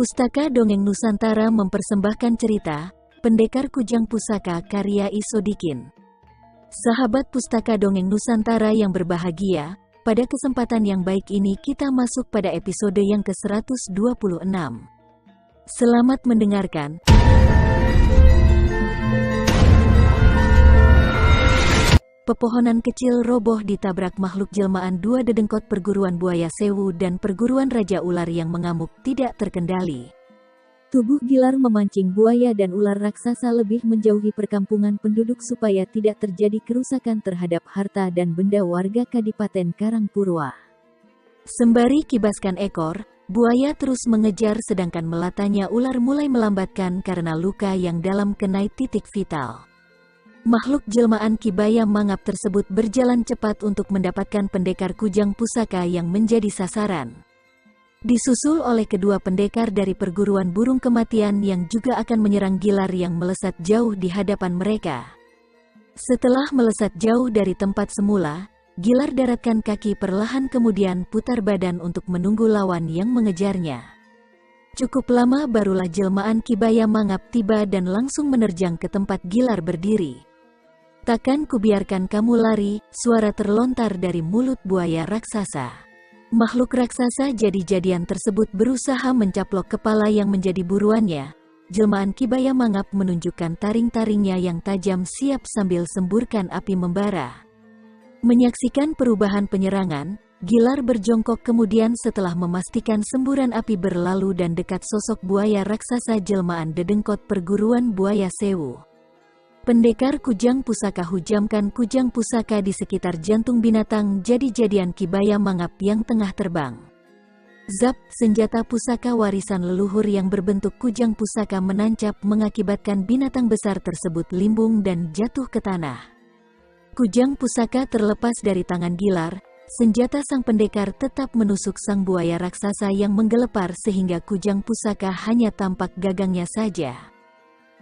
Pustaka Dongeng Nusantara mempersembahkan cerita Pendekar Kujang Pusaka karya Isodikin. Sahabat Pustaka Dongeng Nusantara yang berbahagia, pada kesempatan yang baik ini kita masuk pada episode yang ke-126. Selamat mendengarkan. Pepohonan kecil roboh ditabrak makhluk jelmaan dua dedengkot perguruan buaya sewu dan perguruan raja ular yang mengamuk tidak terkendali. Tubuh Gilar memancing buaya dan ular raksasa lebih menjauhi perkampungan penduduk supaya tidak terjadi kerusakan terhadap harta dan benda warga Kadipaten Karangpurwa. Sembari kibaskan ekor, buaya terus mengejar sedangkan melatanya ular mulai melambatkan karena luka yang dalam kenai titik vital. Makhluk jelmaan Kibaya Mangap tersebut berjalan cepat untuk mendapatkan pendekar kujang pusaka yang menjadi sasaran. Disusul oleh kedua pendekar dari perguruan burung kematian yang juga akan menyerang Gilar yang melesat jauh di hadapan mereka. Setelah melesat jauh dari tempat semula, Gilar daratkan kaki perlahan kemudian putar badan untuk menunggu lawan yang mengejarnya. Cukup lama barulah jelmaan Kibaya Mangap tiba dan langsung menerjang ke tempat Gilar berdiri. Takkan kubiarkan kamu lari, suara terlontar dari mulut buaya raksasa. Makhluk raksasa jadi-jadian tersebut berusaha mencaplok kepala yang menjadi buruannya. Jelmaan Kibaya Mangap menunjukkan taring-taringnya yang tajam siap sambil semburkan api membara. Menyaksikan perubahan penyerangan, Gilar berjongkok kemudian setelah memastikan semburan api berlalu dan dekat sosok buaya raksasa jelmaan dedengkot perguruan buaya sewu. Pendekar kujang pusaka hujamkan kujang pusaka di sekitar jantung binatang jadi-jadian kibaya mangap yang tengah terbang. Zap, senjata pusaka warisan leluhur yang berbentuk kujang pusaka menancap mengakibatkan binatang besar tersebut limbung dan jatuh ke tanah. Kujang pusaka terlepas dari tangan Gilar, senjata sang pendekar tetap menusuk sang buaya raksasa yang menggelepar sehingga kujang pusaka hanya tampak gagangnya saja.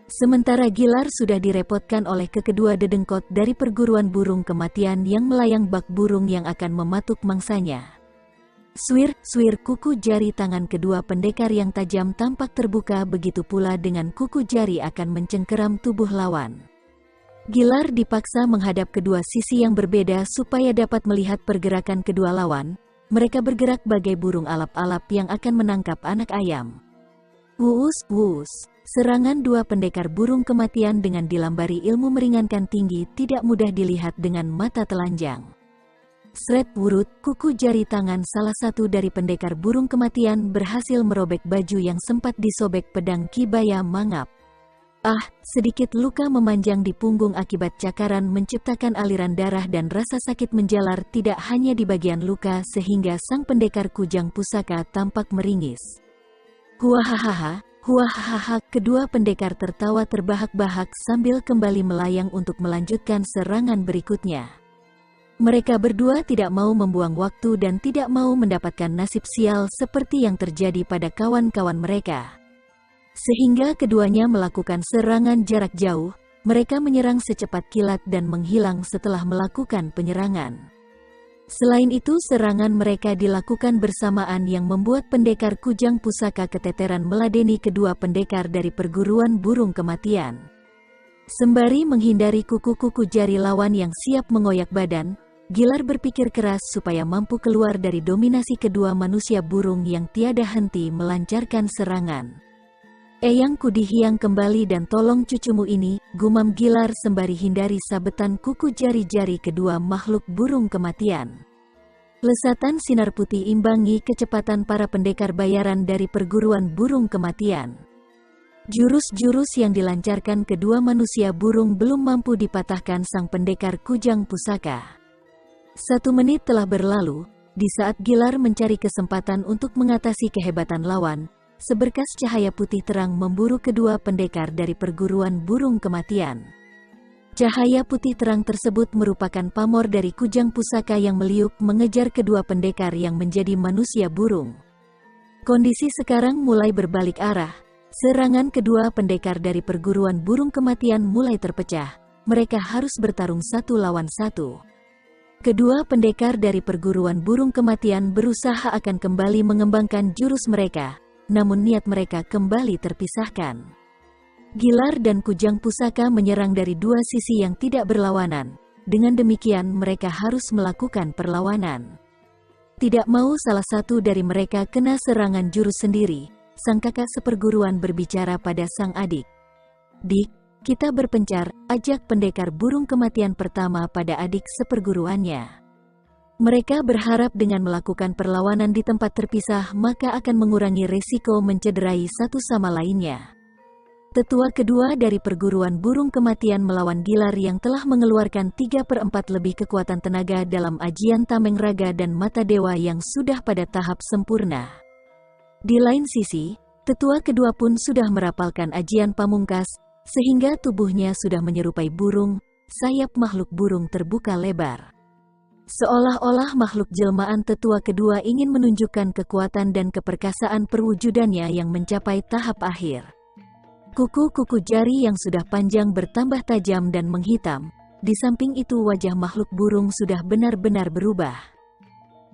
Sementara Gilar sudah direpotkan oleh kekedua dedengkot dari perguruan burung kematian yang melayang bak burung yang akan mematuk mangsanya. Swir, swir kuku jari tangan kedua pendekar yang tajam tampak terbuka begitu pula dengan kuku jari akan mencengkeram tubuh lawan. Gilar dipaksa menghadap kedua sisi yang berbeda supaya dapat melihat pergerakan kedua lawan. Mereka bergerak bagai burung alap-alap yang akan menangkap anak ayam. Wuus, wuus. Serangan dua pendekar burung kematian dengan dilambari ilmu meringankan tinggi tidak mudah dilihat dengan mata telanjang. Sret wurut, kuku jari tangan salah satu dari pendekar burung kematian berhasil merobek baju yang sempat disobek pedang Kibaya Mangap. Ah, sedikit luka memanjang di punggung akibat cakaran menciptakan aliran darah dan rasa sakit menjalar tidak hanya di bagian luka sehingga sang pendekar kujang pusaka tampak meringis. Huahaha, Huahaha, kedua pendekar tertawa terbahak-bahak sambil kembali melayang untuk melanjutkan serangan berikutnya. Mereka berdua tidak mau membuang waktu dan tidak mau mendapatkan nasib sial seperti yang terjadi pada kawan-kawan mereka. Sehingga keduanya melakukan serangan jarak jauh, mereka menyerang secepat kilat dan menghilang setelah melakukan penyerangan. Selain itu serangan mereka dilakukan bersamaan yang membuat pendekar kujang pusaka keteteran meladeni kedua pendekar dari perguruan burung kematian. Sembari menghindari kuku-kuku jari lawan yang siap mengoyak badan, Gilar berpikir keras supaya mampu keluar dari dominasi kedua manusia burung yang tiada henti melancarkan serangan. Eyang kudihiang kembali dan tolong cucumu ini, gumam Gilar sembari hindari sabetan kuku jari-jari kedua makhluk burung kematian. Lesatan sinar putih imbangi kecepatan para pendekar bayaran dari perguruan burung kematian. Jurus-jurus yang dilancarkan kedua manusia burung belum mampu dipatahkan sang pendekar kujang pusaka. Satu menit telah berlalu, di saat Gilar mencari kesempatan untuk mengatasi kehebatan lawan, seberkas cahaya putih terang memburu kedua pendekar dari perguruan burung kematian. Cahaya putih terang tersebut merupakan pamor dari kujang pusaka yang meliuk mengejar kedua pendekar yang menjadi manusia burung. Kondisi sekarang mulai berbalik arah. Serangan kedua pendekar dari perguruan burung kematian mulai terpecah. Mereka harus bertarung satu lawan satu. Kedua pendekar dari perguruan burung kematian berusaha akan kembali mengembangkan jurus mereka, namun niat mereka kembali terpisahkan. Gilar dan Kujang Pusaka menyerang dari dua sisi yang tidak berlawanan. Dengan demikian mereka harus melakukan perlawanan. Tidak mau salah satu dari mereka kena serangan jurus sendiri, sang kakak seperguruan berbicara pada sang adik. Dik, kita berpencar, ajak pendekar burung kematian pertama pada adik seperguruannya. Mereka berharap dengan melakukan perlawanan di tempat terpisah maka akan mengurangi resiko mencederai satu sama lainnya. Tetua kedua dari perguruan burung kematian melawan Gilar yang telah mengeluarkan tiga per 4 lebih kekuatan tenaga dalam ajian Tameng Raga dan Mata Dewa yang sudah pada tahap sempurna. Di lain sisi, tetua kedua pun sudah merapalkan ajian pamungkas, sehingga tubuhnya sudah menyerupai burung, sayap makhluk burung terbuka lebar. Seolah-olah makhluk jelmaan tetua kedua ingin menunjukkan kekuatan dan keperkasaan perwujudannya yang mencapai tahap akhir. Kuku-kuku jari yang sudah panjang bertambah tajam dan menghitam, di samping itu wajah makhluk burung sudah benar-benar berubah.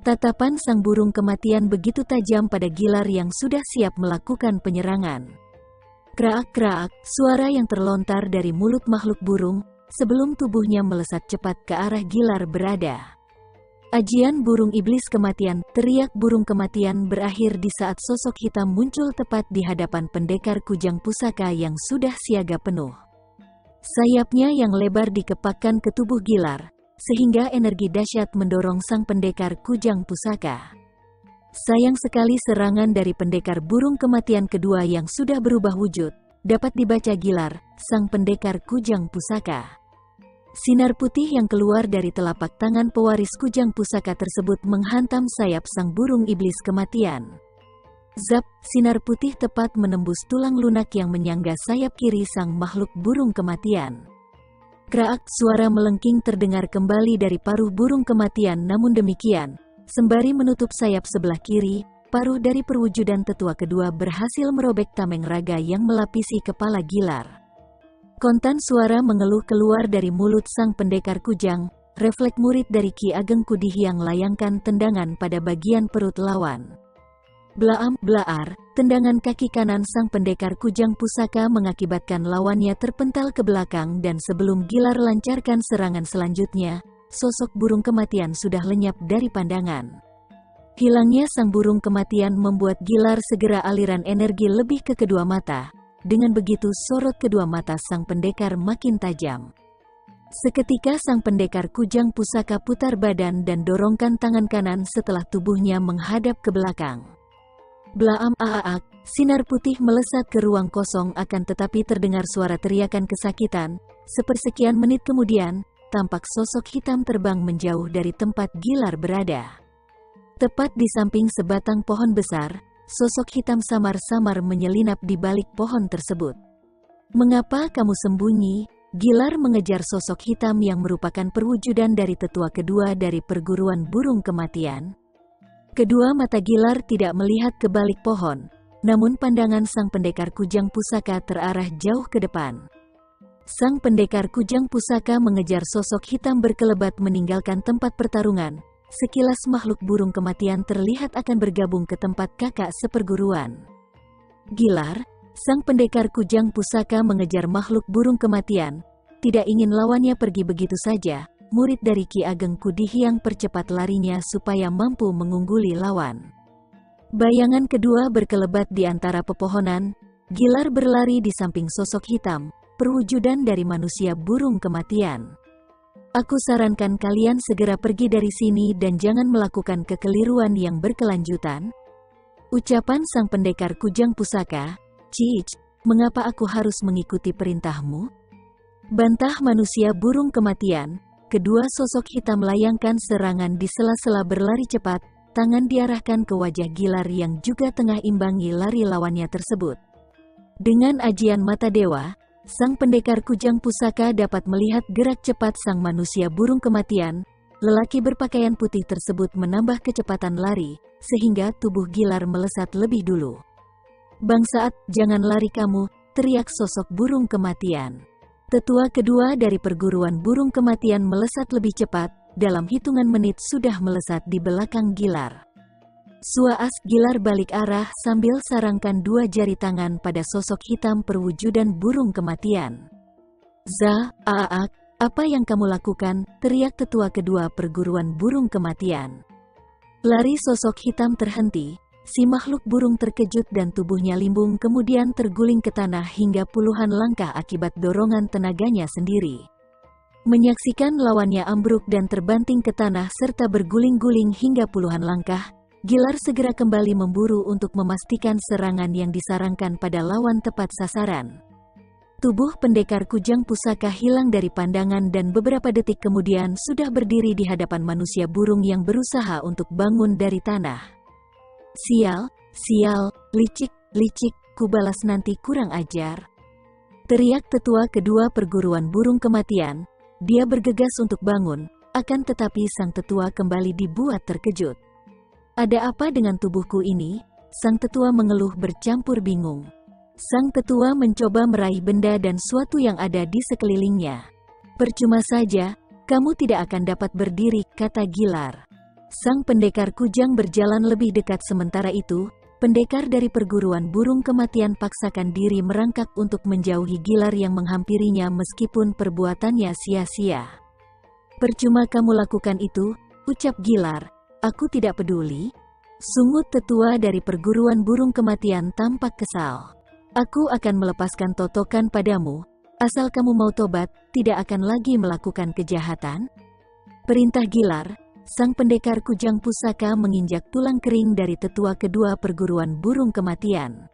Tatapan sang burung kematian begitu tajam pada gilar yang sudah siap melakukan penyerangan. Kraak-kraak, suara yang terlontar dari mulut makhluk burung, sebelum tubuhnya melesat cepat ke arah gilar berada. Ajian burung iblis kematian, teriak burung kematian berakhir di saat sosok hitam muncul tepat di hadapan pendekar kujang pusaka yang sudah siaga penuh. Sayapnya yang lebar dikepakkan ke tubuh Gilar, sehingga energi dahsyat mendorong sang pendekar kujang pusaka. Sayang sekali serangan dari pendekar burung kematian kedua yang sudah berubah wujud, dapat dibaca Gilar, sang pendekar kujang pusaka. Sinar putih yang keluar dari telapak tangan pewaris kujang pusaka tersebut menghantam sayap sang burung iblis kematian. Zap, sinar putih tepat menembus tulang lunak yang menyangga sayap kiri sang makhluk burung kematian. Kraak suara melengking terdengar kembali dari paruh burung kematian namun demikian, sembari menutup sayap sebelah kiri, paruh dari perwujudan tetua kedua berhasil merobek tameng raga yang melapisi kepala gilar. Kontan suara mengeluh keluar dari mulut sang pendekar kujang, refleks murid dari Ki Ageng Kudih yang layangkan tendangan pada bagian perut lawan. Blaam, blaar, tendangan kaki kanan sang pendekar kujang pusaka mengakibatkan lawannya terpental ke belakang dan sebelum Gilar lancarkan serangan selanjutnya, sosok burung kematian sudah lenyap dari pandangan. Hilangnya sang burung kematian membuat Gilar segera aliran energi lebih ke kedua mata, dengan begitu sorot kedua mata sang pendekar makin tajam. Seketika sang pendekar kujang pusaka putar badan dan dorongkan tangan kanan setelah tubuhnya menghadap ke belakang. Blaam aaak, sinar putih melesat ke ruang kosong akan tetapi terdengar suara teriakan kesakitan. Sepersekian menit kemudian, tampak sosok hitam terbang menjauh dari tempat Gilar berada. Tepat di samping sebatang pohon besar, Sosok hitam samar-samar menyelinap di balik pohon tersebut. Mengapa kamu sembunyi? Gilar mengejar sosok hitam yang merupakan perwujudan dari tetua kedua dari perguruan burung kematian. Kedua mata Gilar tidak melihat ke balik pohon, namun pandangan sang pendekar kujang pusaka terarah jauh ke depan. Sang pendekar kujang pusaka mengejar sosok hitam berkelebat meninggalkan tempat pertarungan, sekilas makhluk burung kematian terlihat akan bergabung ke tempat kakak seperguruan. Gilar, sang pendekar kujang pusaka mengejar makhluk burung kematian, tidak ingin lawannya pergi begitu saja, murid dari Ki Ageng Kudihiang percepat larinya supaya mampu mengungguli lawan. Bayangan kedua berkelebat di antara pepohonan, Gilar berlari di samping sosok hitam, perwujudan dari manusia burung kematian. Aku sarankan kalian segera pergi dari sini dan jangan melakukan kekeliruan yang berkelanjutan. Ucapan sang pendekar kujang pusaka, Cich, mengapa aku harus mengikuti perintahmu? Bantah manusia burung kematian, kedua sosok hitam layangkan serangan di sela-sela berlari cepat, tangan diarahkan ke wajah Gilar yang juga tengah imbangi lari lawannya tersebut. Dengan ajian mata dewa, Sang pendekar kujang pusaka dapat melihat gerak cepat sang manusia burung kematian. Lelaki berpakaian putih tersebut menambah kecepatan lari, sehingga tubuh Gilar melesat lebih dulu. Bangsaat, jangan lari kamu, teriak sosok burung kematian. Tetua kedua dari perguruan burung kematian melesat lebih cepat, dalam hitungan menit sudah melesat di belakang Gilar. Suaas gilar balik arah sambil sarangkan dua jari tangan pada sosok hitam perwujudan burung kematian. Za, Aak, apa yang kamu lakukan? teriak tetua kedua perguruan burung kematian. Lari sosok hitam terhenti, si makhluk burung terkejut dan tubuhnya limbung kemudian terguling ke tanah hingga puluhan langkah akibat dorongan tenaganya sendiri. Menyaksikan lawannya ambruk dan terbanting ke tanah serta berguling-guling hingga puluhan langkah, Gilar segera kembali memburu untuk memastikan serangan yang disarangkan pada lawan tepat sasaran. Tubuh pendekar kujang pusaka hilang dari pandangan dan beberapa detik kemudian sudah berdiri di hadapan manusia burung yang berusaha untuk bangun dari tanah. Sial, sial, licik, licik, kubalas nanti kurang ajar. Teriak tetua kedua perguruan burung kematian, dia bergegas untuk bangun, akan tetapi sang tetua kembali dibuat terkejut. Ada apa dengan tubuhku ini? Sang tetua mengeluh bercampur bingung. Sang tetua mencoba meraih benda dan suatu yang ada di sekelilingnya. Percuma saja, kamu tidak akan dapat berdiri, kata Gilar. Sang pendekar kujang berjalan lebih dekat sementara itu, pendekar dari perguruan burung kematian paksakan diri merangkak untuk menjauhi Gilar yang menghampirinya meskipun perbuatannya sia-sia. Percuma kamu lakukan itu, ucap Gilar, Aku tidak peduli. Sungut tetua dari perguruan burung kematian tampak kesal. Aku akan melepaskan totokan padamu, asal kamu mau tobat, tidak akan lagi melakukan kejahatan. Perintah Gilar, sang pendekar kujang pusaka menginjak tulang kering dari tetua kedua perguruan burung kematian.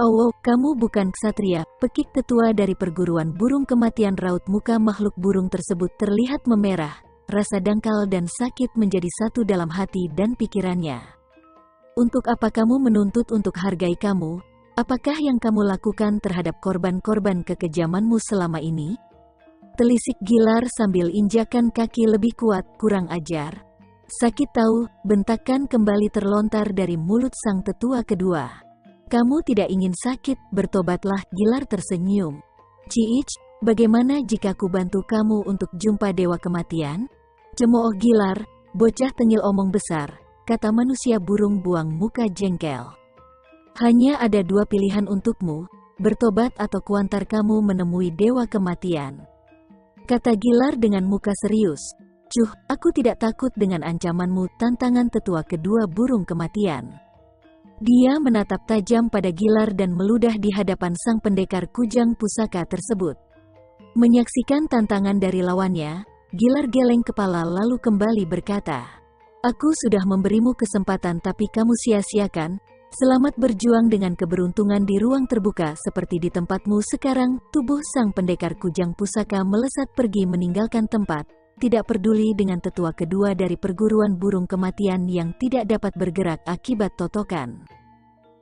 Oh, kamu bukan ksatria, pekik tetua dari perguruan burung kematian raut muka makhluk burung tersebut terlihat memerah, rasa dangkal dan sakit menjadi satu dalam hati dan pikirannya. Untuk apa kamu menuntut untuk hargai kamu? Apakah yang kamu lakukan terhadap korban-korban kekejamanmu selama ini? Telisik gilar sambil injakan kaki lebih kuat, kurang ajar. Sakit tahu, bentakan kembali terlontar dari mulut sang tetua kedua. Kamu tidak ingin sakit, bertobatlah, gilar tersenyum. Ciich, bagaimana jika ku bantu kamu untuk jumpa dewa kematian? Cemooh gilar, bocah tengil omong besar, kata manusia burung buang muka jengkel. Hanya ada dua pilihan untukmu, bertobat atau kuantar kamu menemui dewa kematian. Kata Gilar dengan muka serius, Cuh, aku tidak takut dengan ancamanmu tantangan tetua kedua burung kematian. Dia menatap tajam pada Gilar dan meludah di hadapan sang pendekar kujang pusaka tersebut. Menyaksikan tantangan dari lawannya, Gilar geleng kepala lalu kembali berkata, Aku sudah memberimu kesempatan tapi kamu sia-siakan, selamat berjuang dengan keberuntungan di ruang terbuka seperti di tempatmu sekarang, tubuh sang pendekar kujang pusaka melesat pergi meninggalkan tempat, tidak peduli dengan tetua kedua dari perguruan burung kematian yang tidak dapat bergerak akibat totokan.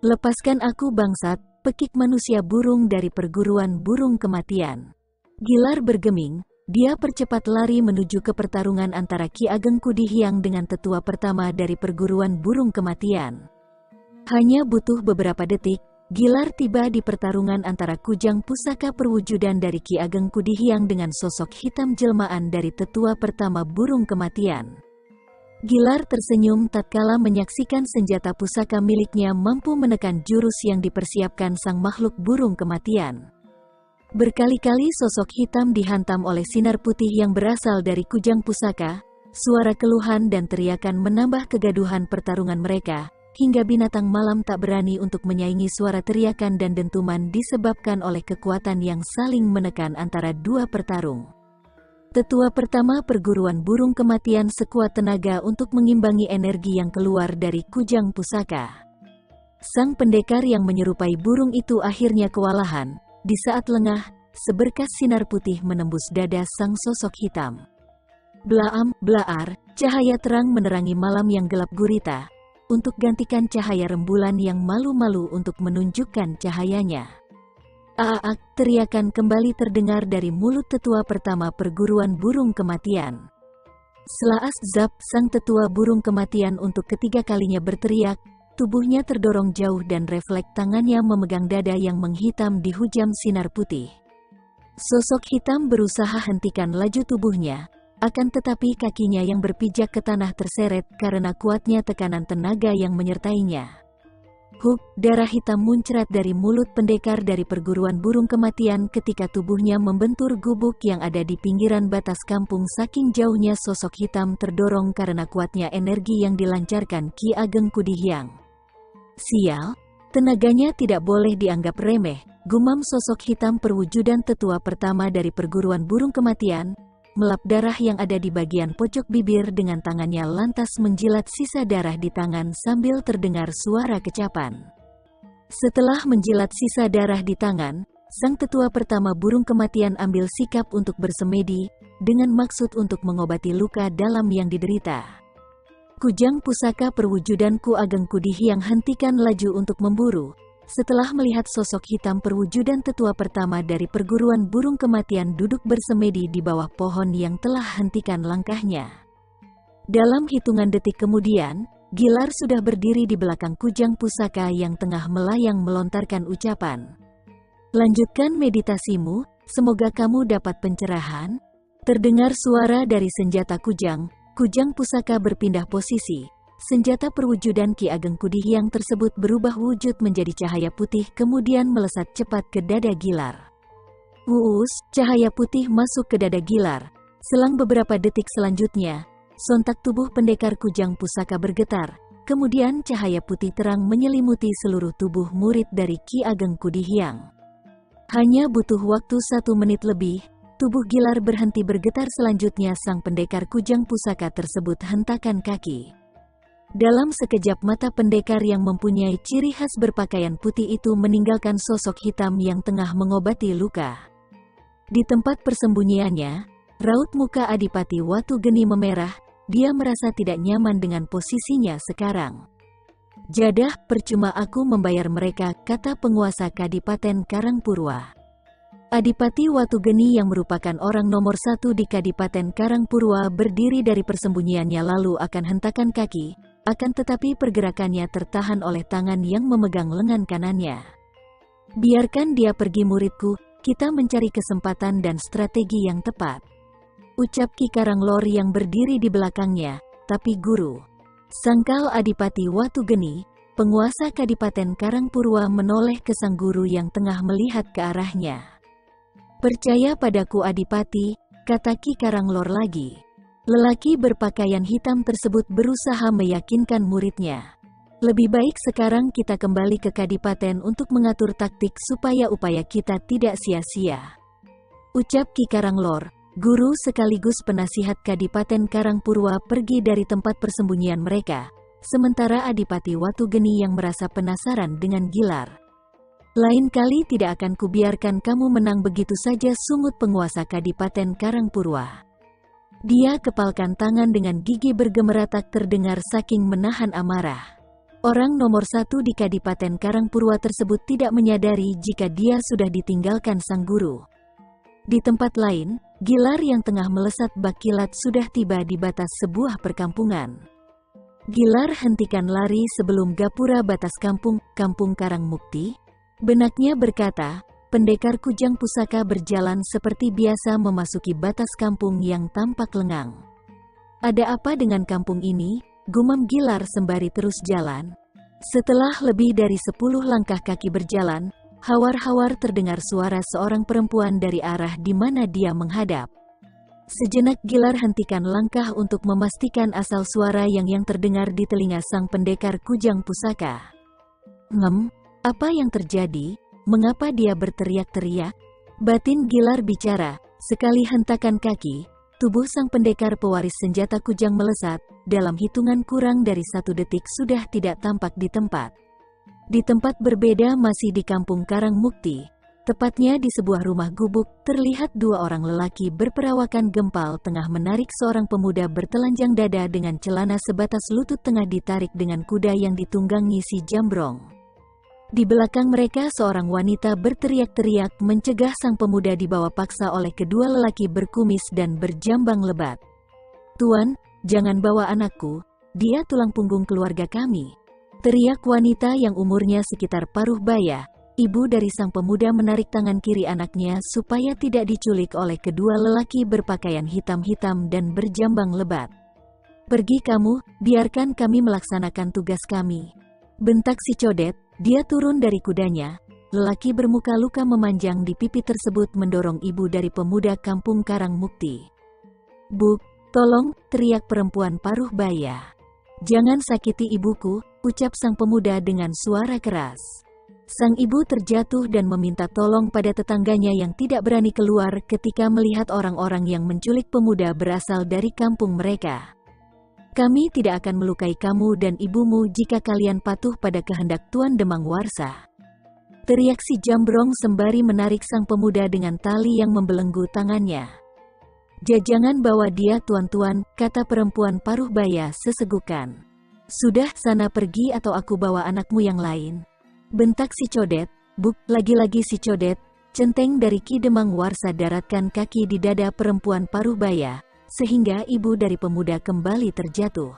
Lepaskan aku bangsat, pekik manusia burung dari perguruan burung kematian. Gilar bergeming, dia percepat lari menuju ke pertarungan antara Ki Ageng Kudihiang dengan tetua pertama dari perguruan burung kematian. Hanya butuh beberapa detik, Gilar tiba di pertarungan antara kujang pusaka perwujudan dari Ki Ageng Kudihiang dengan sosok hitam jelmaan dari tetua pertama burung kematian. Gilar tersenyum tatkala menyaksikan senjata pusaka miliknya mampu menekan jurus yang dipersiapkan sang makhluk burung kematian. Berkali-kali sosok hitam dihantam oleh sinar putih yang berasal dari kujang pusaka, suara keluhan dan teriakan menambah kegaduhan pertarungan mereka, hingga binatang malam tak berani untuk menyaingi suara teriakan dan dentuman disebabkan oleh kekuatan yang saling menekan antara dua pertarung. Tetua pertama perguruan burung kematian sekuat tenaga untuk mengimbangi energi yang keluar dari kujang pusaka. Sang pendekar yang menyerupai burung itu akhirnya kewalahan, di saat lengah, seberkas sinar putih menembus dada sang sosok hitam. Blaam, blaar, cahaya terang menerangi malam yang gelap gurita, untuk gantikan cahaya rembulan yang malu-malu untuk menunjukkan cahayanya. Aak, teriakan kembali terdengar dari mulut tetua pertama perguruan burung kematian. Selaas zap, sang tetua burung kematian untuk ketiga kalinya berteriak, Tubuhnya terdorong jauh dan refleks tangannya memegang dada yang menghitam di hujam sinar putih. Sosok hitam berusaha hentikan laju tubuhnya, akan tetapi kakinya yang berpijak ke tanah terseret karena kuatnya tekanan tenaga yang menyertainya. Huk, darah hitam muncrat dari mulut pendekar dari perguruan burung kematian ketika tubuhnya membentur gubuk yang ada di pinggiran batas kampung saking jauhnya sosok hitam terdorong karena kuatnya energi yang dilancarkan Ki Ageng Kudihyang. Sial, tenaganya tidak boleh dianggap remeh, gumam sosok hitam perwujudan tetua pertama dari perguruan burung kematian, melap darah yang ada di bagian pojok bibir dengan tangannya lantas menjilat sisa darah di tangan sambil terdengar suara kecapan. Setelah menjilat sisa darah di tangan, sang tetua pertama burung kematian ambil sikap untuk bersemedi, dengan maksud untuk mengobati luka dalam yang diderita. Kujang pusaka perwujudan Ku Ageng Kudih yang hentikan laju untuk memburu, setelah melihat sosok hitam perwujudan tetua pertama dari perguruan burung kematian duduk bersemedi di bawah pohon yang telah hentikan langkahnya. Dalam hitungan detik kemudian, Gilar sudah berdiri di belakang kujang pusaka yang tengah melayang melontarkan ucapan. Lanjutkan meditasimu, semoga kamu dapat pencerahan. Terdengar suara dari senjata kujang, kujang pusaka berpindah posisi, senjata perwujudan Ki Ageng Kudihyang tersebut berubah wujud menjadi cahaya putih kemudian melesat cepat ke dada Gilar. Wuus, cahaya putih masuk ke dada Gilar. Selang beberapa detik selanjutnya, sontak tubuh pendekar kujang pusaka bergetar, kemudian cahaya putih terang menyelimuti seluruh tubuh murid dari Ki Ageng Kudihyang. Hanya butuh waktu satu menit lebih, tubuh Gilar berhenti bergetar selanjutnya sang pendekar kujang pusaka tersebut hentakan kaki. Dalam sekejap mata pendekar yang mempunyai ciri khas berpakaian putih itu meninggalkan sosok hitam yang tengah mengobati luka. Di tempat persembunyiannya, raut muka Adipati Watu Geni memerah, dia merasa tidak nyaman dengan posisinya sekarang. Jadah, percuma aku membayar mereka, kata penguasa Kadipaten Karangpurwa. Adipati Watu Geni yang merupakan orang nomor satu di Kadipaten Karangpurwa berdiri dari persembunyiannya lalu akan hentakan kaki, akan tetapi pergerakannya tertahan oleh tangan yang memegang lengan kanannya. Biarkan dia pergi muridku, kita mencari kesempatan dan strategi yang tepat. Ucap Ki Karanglor yang berdiri di belakangnya, tapi guru. Sangkal Adipati Watu Geni, penguasa Kadipaten Karangpurwa menoleh ke sang guru yang tengah melihat ke arahnya. Percaya padaku Adipati, kata Ki Karanglor lagi. Lelaki berpakaian hitam tersebut berusaha meyakinkan muridnya. Lebih baik sekarang kita kembali ke Kadipaten untuk mengatur taktik supaya upaya kita tidak sia-sia. Ucap Ki Karanglor, guru sekaligus penasihat Kadipaten Karangpurwa pergi dari tempat persembunyian mereka, sementara Adipati Watu Geni yang merasa penasaran dengan Gilar. Lain kali tidak akan kubiarkan kamu menang begitu saja sungut penguasa Kadipaten Karangpurwa. Dia kepalkan tangan dengan gigi bergemeratak terdengar saking menahan amarah. Orang nomor satu di Kadipaten Karangpurwa tersebut tidak menyadari jika dia sudah ditinggalkan sang guru. Di tempat lain, Gilar yang tengah melesat bak kilat sudah tiba di batas sebuah perkampungan. Gilar hentikan lari sebelum gapura batas kampung, Kampung Karang Mukti. Benaknya berkata, pendekar kujang pusaka berjalan seperti biasa memasuki batas kampung yang tampak lengang. Ada apa dengan kampung ini? Gumam Gilar sembari terus jalan. Setelah lebih dari sepuluh langkah kaki berjalan, hawar-hawar terdengar suara seorang perempuan dari arah di mana dia menghadap. Sejenak Gilar hentikan langkah untuk memastikan asal suara yang yang terdengar di telinga sang pendekar kujang pusaka. Ngem, apa yang terjadi? Mengapa dia berteriak-teriak? Batin Gilar bicara, sekali hentakan kaki, tubuh sang pendekar pewaris senjata kujang melesat, dalam hitungan kurang dari satu detik sudah tidak tampak di tempat. Di tempat berbeda masih di kampung Karang Mukti, tepatnya di sebuah rumah gubuk, terlihat dua orang lelaki berperawakan gempal tengah menarik seorang pemuda bertelanjang dada dengan celana sebatas lutut tengah ditarik dengan kuda yang ditunggangi si Jambrong. Di belakang mereka seorang wanita berteriak-teriak mencegah sang pemuda dibawa paksa oleh kedua lelaki berkumis dan berjambang lebat. Tuan, jangan bawa anakku, dia tulang punggung keluarga kami. Teriak wanita yang umurnya sekitar paruh baya, ibu dari sang pemuda menarik tangan kiri anaknya supaya tidak diculik oleh kedua lelaki berpakaian hitam-hitam dan berjambang lebat. Pergi kamu, biarkan kami melaksanakan tugas kami. Bentak si codet, dia turun dari kudanya. Lelaki bermuka luka memanjang di pipi tersebut mendorong ibu dari pemuda kampung Karang Mukti. Buk, tolong, teriak perempuan paruh baya. Jangan sakiti ibuku, ucap sang pemuda dengan suara keras. Sang ibu terjatuh dan meminta tolong pada tetangganya yang tidak berani keluar ketika melihat orang-orang yang menculik pemuda berasal dari kampung mereka. Kami tidak akan melukai kamu dan ibumu jika kalian patuh pada kehendak Tuan Demang Warsa. Teriak si Jambrong sembari menarik sang pemuda dengan tali yang membelenggu tangannya. Jajangan bawa dia tuan-tuan, kata perempuan paruh baya sesegukan. Sudah sana pergi atau aku bawa anakmu yang lain. Bentak si Codet, buk, lagi-lagi si Codet, centeng dari Ki Demang Warsa daratkan kaki di dada perempuan paruh baya, sehingga ibu dari pemuda kembali terjatuh.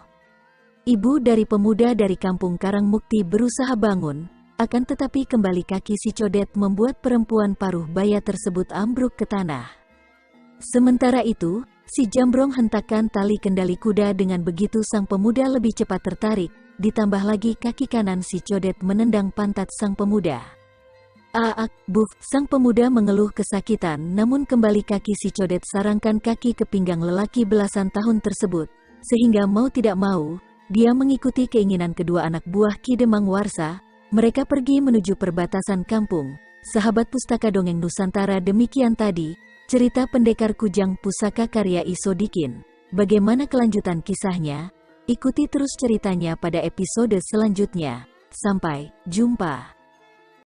Ibu dari pemuda dari kampung Karangmukti berusaha bangun, akan tetapi kembali kaki si codet membuat perempuan paruh baya tersebut ambruk ke tanah. Sementara itu, si Jambrong hentakkan tali kendali kuda dengan begitu sang pemuda lebih cepat tertarik, ditambah lagi kaki kanan si codet menendang pantat sang pemuda. Aak, buf, sang pemuda mengeluh kesakitan namun kembali kaki si codet sarangkan kaki ke pinggang lelaki belasan tahun tersebut, sehingga mau tidak mau, dia mengikuti keinginan kedua anak buah Ki Demang Warsa, mereka pergi menuju perbatasan kampung. Sahabat Pustaka Dongeng Nusantara demikian tadi, cerita pendekar kujang pusaka karya Isodikin. Bagaimana kelanjutan kisahnya? Ikuti terus ceritanya pada episode selanjutnya. Sampai jumpa.